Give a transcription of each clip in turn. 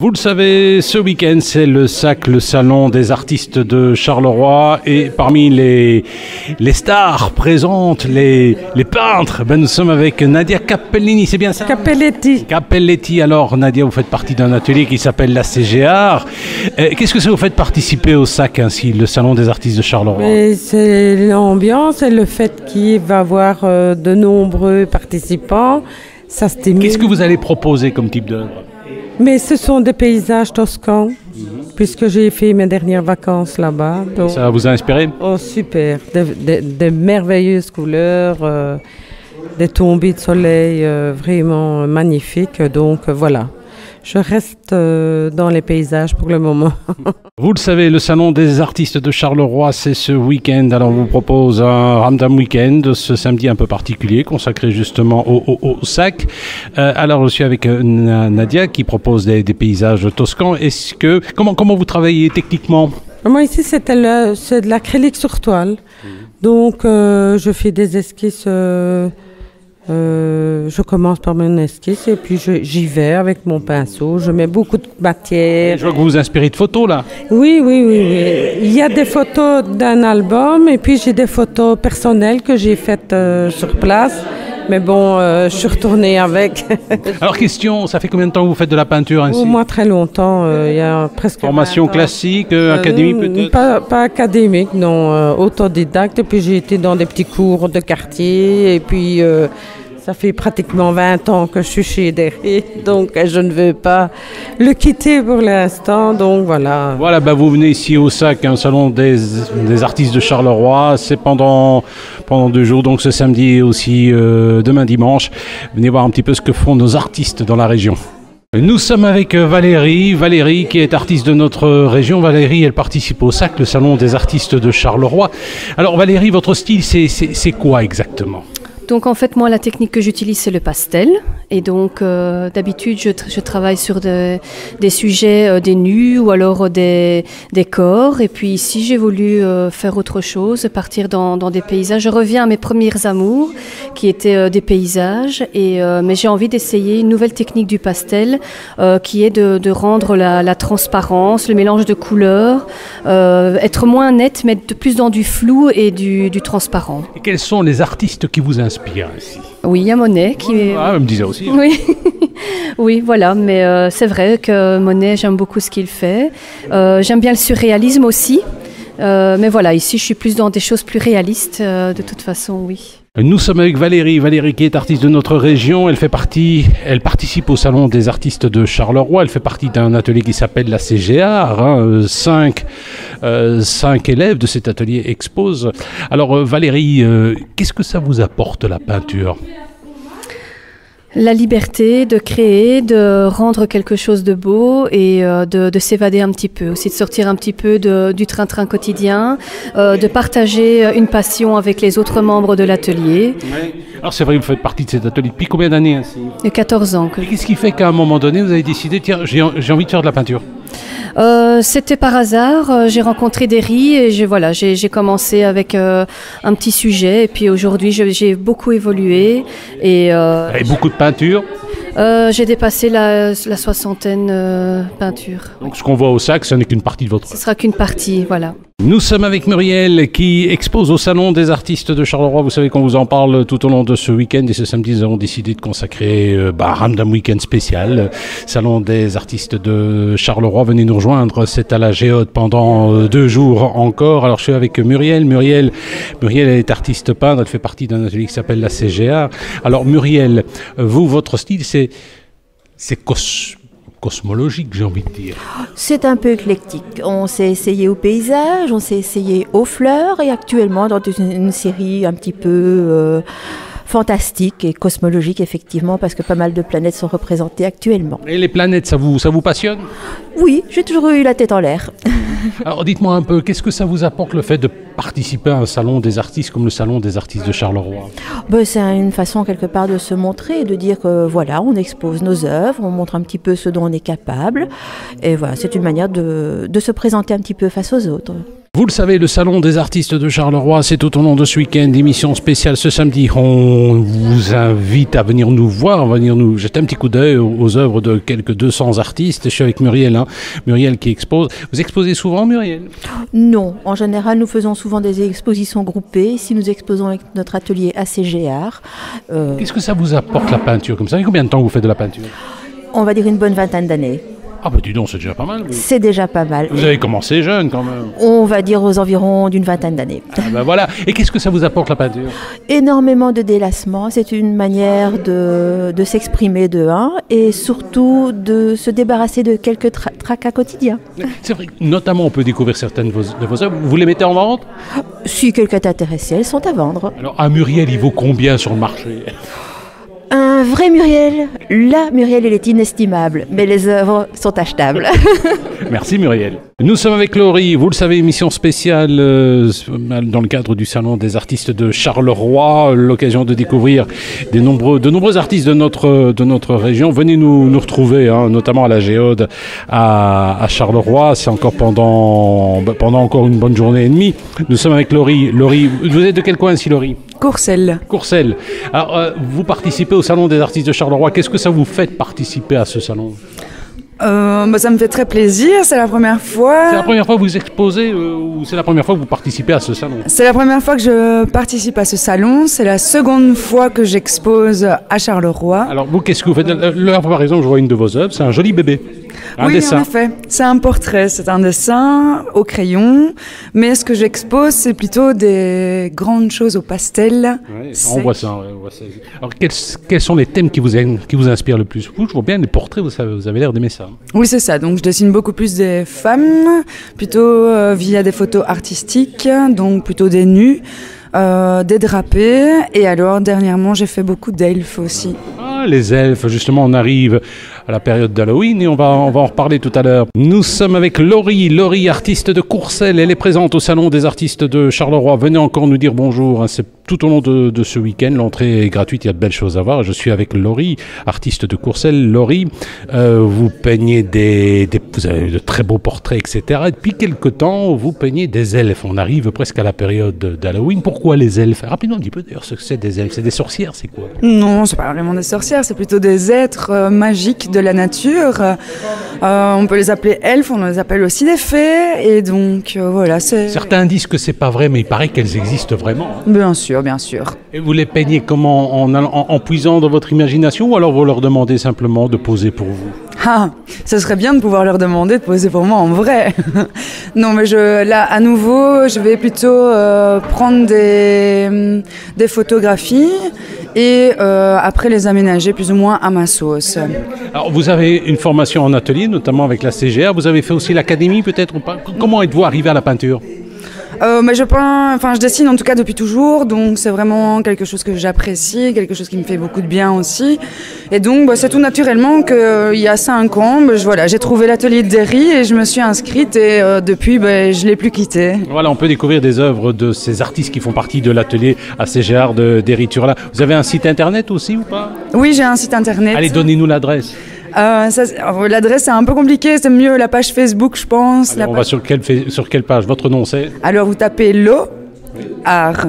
Vous le savez, ce week-end, c'est le SAC, le salon des artistes de Charleroi. Et parmi les, les stars présentes, les, les peintres, ben nous sommes avec Nadia Cappellini, c'est bien ça? Capelletti. Cappelletti, alors Nadia, vous faites partie d'un atelier qui s'appelle la CGR. Euh, Qu'est-ce que ça vous fait participer au SAC ainsi, le salon des artistes de Charleroi? C'est l'ambiance et le fait qu'il va y avoir euh, de nombreux participants. Ça stimule. Qu'est-ce que vous allez proposer comme type d'œuvre? Mais ce sont des paysages toscans, puisque j'ai fait mes dernières vacances là-bas. Ça vous a inspiré Oh, super. De, de- de merveilleuses couleurs, euh, des tombées de soleil euh, vraiment magnifiques. Donc euh, voilà. Je reste euh, dans les paysages pour le moment. Vous le savez, le salon des artistes de Charleroi, c'est ce week-end. Alors, on vous propose un Ramdam Weekend, ce samedi un peu particulier, consacré justement au, au- au sac. Euh, alors, je suis avec euh, Na- Nadia qui propose des, des paysages toscans. Est-ce que comment comment vous travaillez techniquement? Moi ici c'est de l'acrylique sur toile. Donc euh, je fais des esquisses. euh, euh, je commence par mon esquisse et puis j'y vais avec mon pinceau. Je mets beaucoup de matière. Je vois que vous vous inspirez de photos là. Oui, oui, oui, oui. Il y a des photos d'un album et puis j'ai des photos personnelles que j'ai faites euh, sur place. Mais bon, euh, je suis retournée avec. Alors, question, ça fait combien de temps que vous faites de la peinture ainsi? Moins très longtemps, il y a presque. Formation 20 ans. classique, académie peut-être? pas, pas académique, non, autodidacte. Et puis j'ai été dans des petits cours de quartier. Et puis ça fait pratiquement 20 ans que je suis chez Derry. Donc je ne veux pas le quitter pour l'instant. Donc voilà. Voilà, bah vous venez ici au SAC, un salon des, des artistes de Charleroi. C'est pendant, pendant deux jours, donc ce samedi et aussi euh, demain dimanche. Venez voir un petit peu ce que font nos artistes dans la région. Nous sommes avec Valérie, Valérie qui est artiste de notre région. Valérie, elle participe au SAC, le salon des artistes de Charleroi. Alors Valérie, votre style, c'est quoi exactement? Donc en fait, moi, la technique que j'utilise, c'est le pastel. Et donc, euh, d'habitude, je, tra- je travaille sur de- des sujets, euh, des nus ou alors euh, des, des corps. Et puis ici, j'ai voulu faire autre chose, partir dans, des paysages. Je reviens à mes premières amours, qui étaient des paysages. Et, mais j'ai envie d'essayer une nouvelle technique du pastel, qui est de, rendre la, transparence, le mélange de couleurs, être moins net, mais de plus dans du flou et du, du transparent. Et quels sont les artistes qui vous inspirent? Ici Oui, il y a Monet qui est... Ah, elle me disait aussi. Oui, oui, voilà, mais euh, c'est vrai que Monet, j'aime beaucoup ce qu'il fait. Euh, j'aime bien le surréalisme aussi. Euh, mais voilà, ici, je suis plus dans des choses plus réalistes, de toute façon, oui. Nous sommes avec Valérie. Valérie qui est artiste de notre région. Elle fait partie, elle participe au salon des artistes de Charleroi. Elle fait partie d'un atelier qui s'appelle la CGR. hein. Euh, Cinq, euh, cinq élèves de cet atelier exposent. Alors euh, Valérie, qu'est-ce que ça vous apporte la peinture? La liberté de créer, de rendre quelque chose de beau et euh, de, de s'évader un petit peu, aussi de sortir un petit peu du train-train quotidien, euh, de partager une passion avec les autres membres de l'atelier. Alors c'est vrai, vous faites partie de cet atelier depuis combien d'années ainsi a 14 ans que Et qu'est-ce qui fait qu'à un moment donné, vous avez décidé, tiens, j'ai envie de faire de la peinture Euh, C'était par hasard. euh, J'ai rencontré Derry et j'ai voilà, j'ai j'ai commencé avec euh, un petit sujet et puis aujourd'hui j'ai beaucoup évolué et euh, beaucoup de peinture. j'ai dépassé la, la soixantaine peintures. Donc ce qu'on voit au sac, ce n'est qu'une partie de votre Ce sera qu'une partie, voilà. Nous sommes avec Muriel qui expose au Salon des artistes de Charleroi. Vous savez qu'on vous en parle tout au long de ce week-end et ce samedi nous avons décidé de consacrer euh, bah, Ramdam Weekend spécial. Salon des artistes de Charleroi. Venez nous rejoindre, c'est à la Géode pendant euh, deux jours encore. Alors je suis avec Muriel. Muriel, Muriel est artiste peintre, elle fait partie d'un atelier qui s'appelle la CGA. Alors Muriel, euh, vous, votre style, c'est c'est cos- cosmologique, j'ai envie de dire. C'est un peu éclectique. On s'est essayé au paysage, on s'est essayé aux fleurs et actuellement dans une, série un petit peu euh, fantastique et cosmologique effectivement parce que pas mal de planètes sont représentées actuellement. Et les planètes, ça vous, ça vous passionne? Oui, j'ai toujours eu la tête en l'air. Alors dites-moi un peu, qu'est-ce que ça vous apporte le fait de participer à un salon des artistes comme le salon des artistes de Charleroi? Ben, c'est une façon quelque part de se montrer de dire que voilà, on expose nos œuvres, on montre un petit peu ce dont on est capable et voilà, c'est une manière de, de se présenter un petit peu face aux autres. Vous le savez, le Salon des artistes de Charleroi, c'est tout au long de ce week-end, émission spéciale ce samedi. On vous invite à venir nous voir, à venir nous jeter un petit coup d'œil aux œuvres de quelques 200 artistes. Je suis avec Muriel, hein. Muriel qui expose. Vous exposez souvent, Muriel? Non, en général, nous faisons souvent des expositions groupées. Ici, nous exposons avec notre atelier ACGR. Euh, Qu'est-ce que ça vous apporte la peinture comme ça? Combien de temps vous faites de la peinture? On va dire une bonne vingtaine d'années. Ah bah dis donc, c'est déjà pas mal. C'est déjà pas mal. Vous avez commencé jeune quand même. On va dire aux environs d'une vingtaine d'années. Ah bah voilà. Et qu'est-ce que ça vous apporte la peinture? Énormément de délassement. C'est une manière de, de s'exprimer de un et surtout de se débarrasser de quelques tracas quotidiens. C'est vrai, notamment on peut découvrir certaines de vos, de vos œuvres. Vous les mettez en vente? Si quelqu'un est intéressé, elles sont à vendre. Alors à Muriel, il vaut combien sur le marché? Un vrai Muriel, la Muriel, elle est inestimable, mais les œuvres sont achetables. Merci Muriel. Nous sommes avec Laurie, vous le savez, émission spéciale euh, dans le cadre du Salon des artistes de Charleroi, l'occasion de découvrir des de nombreux artistes de notre, région. Venez nous, retrouver, hein, notamment à la Géode à, Charleroi. C'est encore pendant, pendant encore une bonne journée et demie. Nous sommes avec Laurie. Laurie, vous êtes de quel coin ici, Laurie? Courcelles. Courcelles. Alors, euh, vous participez au Salon des artistes de Charleroi. Qu'est-ce que ça vous fait de participer à ce salon euh, bah, ça me fait très plaisir, c'est la première fois. C'est la première fois que vous exposez euh, ou c'est la première fois que vous participez à ce salon C'est la première fois que je participe à ce salon, c'est la seconde fois que j'expose à Charleroi. Alors vous, qu'est-ce que vous faites? Là, par exemple, je vois une de vos œuvres, c'est un joli bébé. Un oui, dessin. en effet. C'est un portrait, c'est un dessin au crayon, mais ce que j'expose, c'est plutôt des grandes choses au pastel. Ouais, on, voit ça, on, voit ça, Alors, quels, quels, sont les thèmes qui vous, qui vous inspirent le plus Vous, je vois bien des portraits, vous avez, vous avez l'air d'aimer ça. Oui, c'est ça. Donc, je dessine beaucoup plus des femmes, plutôt euh, via des photos artistiques, donc plutôt des nus. Euh, des drapés et alors dernièrement j'ai fait beaucoup d'elfes aussi. Ah, les elfes, justement on arrive à la période d'Halloween et on va, en reparler tout à l'heure. Nous sommes avec Laurie, Laurie, artiste de Courcelles. Elle est présente au Salon des artistes de Charleroi. Venez encore nous dire bonjour. Hein. C'est tout au long de, ce week-end. L'entrée est gratuite, il y a de belles choses à voir. Je suis avec Laurie, artiste de Courcelles. Laurie, euh, vous peignez des, des, Vous avez de très beaux portraits, etc. Et depuis quelque temps, vous peignez des elfes. On arrive presque à la période d'Halloween. Pourquoi les elfes? Rappelez-nous un petit peu d'ailleurs ce que c'est des elfes? C'est des sorcières, c'est quoi? Non, c'est pas vraiment des sorcières, c'est plutôt des êtres euh, magiques de la nature. Euh, on peut les appeler elfes, on les appelle aussi des fées. Et donc, euh, voilà. Certains disent que c'est pas vrai, mais il paraît qu'elles existent vraiment. Bien sûr, bien sûr. Et vous les peignez comment en, en, en puisant dans votre imagination ou alors vous leur demandez simplement de poser pour vous? Ah, ce serait bien de pouvoir leur demander de poser pour moi en vrai. non, mais je, là, à nouveau, je vais plutôt euh, prendre des, des photographies et euh, après les aménager plus ou moins à ma sauce. Alors, vous avez une formation en atelier, notamment avec la CGR. Vous avez fait aussi l'académie, peut-être ou pas? Comment êtes-vous arrivé à la peinture? Euh, mais je peins, enfin je dessine en tout cas depuis toujours, donc c'est vraiment quelque chose que j'apprécie, quelque chose qui me fait beaucoup de bien aussi. Et donc bah, c'est tout naturellement qu'il euh, y a cinq ans, bah, je, voilà, j'ai trouvé l'atelier de Derry et je me suis inscrite et euh, depuis bah, je l'ai plus quitté. Voilà, on peut découvrir des œuvres de ces artistes qui font partie de l'atelier ACGR de Derry Turla. Vous avez un site internet aussi ou pas? Oui, j'ai un site internet. Allez, donnez-nous l'adresse. Euh, L'adresse c'est un peu compliqué, c'est mieux la page Facebook, je pense. Alors, on va sur quelle, sur quelle page? Votre nom c'est? Alors vous tapez Lo Art.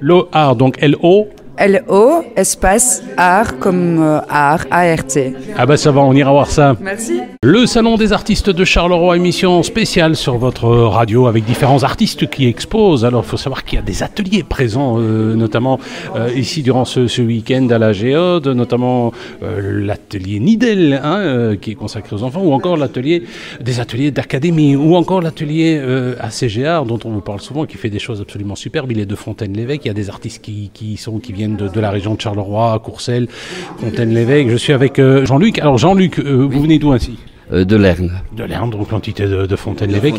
Lo Art, donc L-O L-O, espace, art comme euh, art, A-R-T. Ah bah ça va, on ira voir ça. Merci. Le Salon des artistes de Charleroi, émission spéciale sur votre radio avec différents artistes qui exposent. Alors il faut savoir qu'il y a des ateliers présents, euh, notamment euh, ici durant ce, ce week-end à la Géode, notamment euh, l'atelier Nidel, hein, qui est consacré aux enfants, ou encore l'atelier des ateliers d'académie, ou encore l'atelier ACGR, dont on vous parle souvent, qui fait des choses absolument superbes. Il est de Fontaine-l'Évêque, il y a des artistes qui, qui, sont, qui viennent de, de, la région de Charleroi, Courcelles, Fontaine-l'Évêque. Je suis avec euh, Jean-Luc. Alors Jean-Luc, euh, vous venez d'où ainsi? Euh, de Lerne. De Lerne, donc l'entité de, de Fontaine-l'Évêque.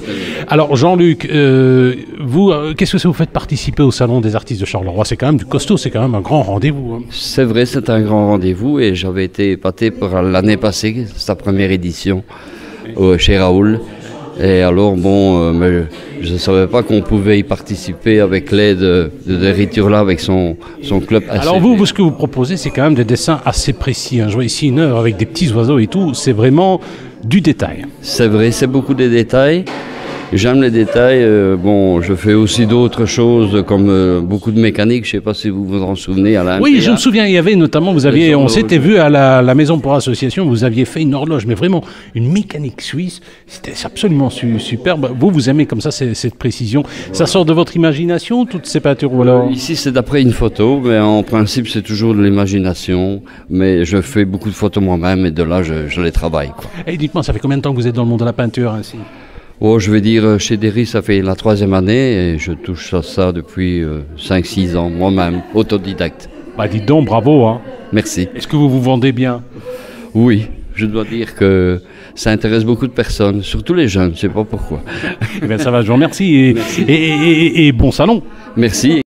Alors Jean-Luc, euh, vous, euh, qu'est-ce que ça vous fait de participer au Salon des artistes de Charleroi? C'est quand même du costaud, c'est quand même un grand rendez-vous. Hein. C'est vrai, c'est un grand rendez-vous et j'avais été épaté par l'année passée, sa première édition, chez Raoul. Et alors, bon, euh, je ne savais pas qu'on pouvait y participer avec l'aide de, de Riturla, avec son, son club. Alors vous, vous, ce que vous proposez, c'est quand même des dessins assez précis. Hein. Je vois ici une œuvre avec des petits oiseaux et tout. C'est vraiment du détail. C'est vrai, c'est beaucoup de détails. J'aime les détails. euh, bon, je fais aussi d'autres choses comme euh, beaucoup de mécanique. Je ne sais pas si vous vous en souvenez, Alain. Oui, je me souviens, il y avait notamment, vous aviez, on s'était vu à la, la Maison pour Association, vous aviez fait une horloge, mais vraiment une mécanique suisse, c'était absolument su- superbe. Vous, vous aimez comme ça cette précision. Ça sort de votre imagination, toutes ces peintures, ou alors? Ici, c'est d'après une photo, mais en principe, c'est toujours de l'imagination. Mais je fais beaucoup de photos moi-même et de là, je, je les travaille. quoi. Et dites-moi, ça fait combien de temps que vous êtes dans le monde de la peinture ainsi? Oh, je vais dire, euh, chez Derry, ça fait la troisième année et je touche à ça depuis 5-6 ans, moi-même, autodidacte. Bah dites donc, bravo. Hein. Merci. Est-ce que vous vous vendez bien? Oui, je dois dire que ça intéresse beaucoup de personnes, surtout les jeunes, je ne sais pas pourquoi. Eh bien, ça va, je vous remercie. Et, et- et- et- et bon salon Merci.